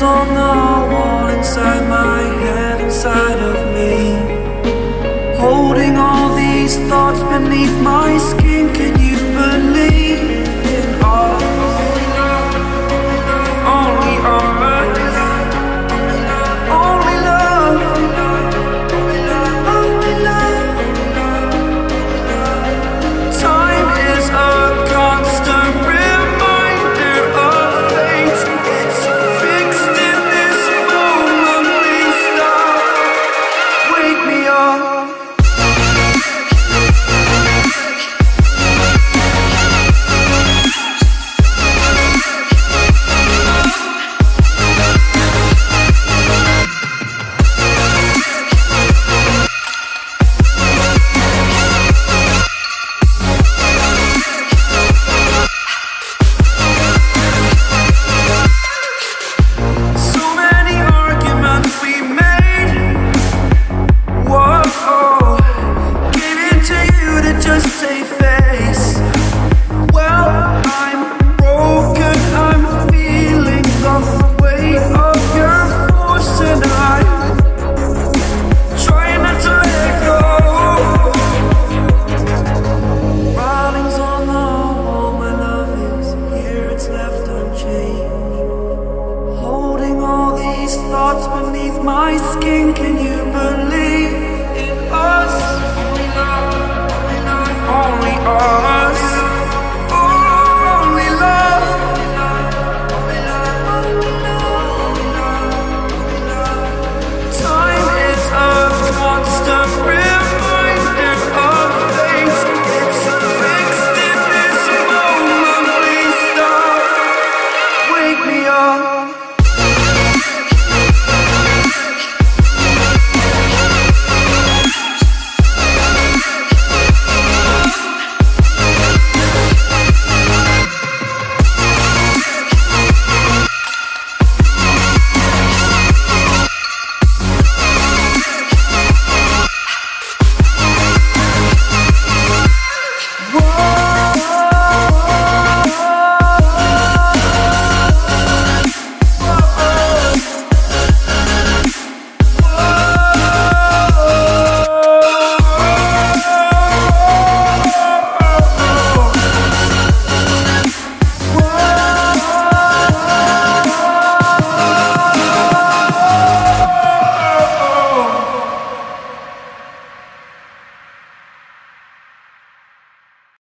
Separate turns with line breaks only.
on the wall inside my head, inside of me. skin, can you believe?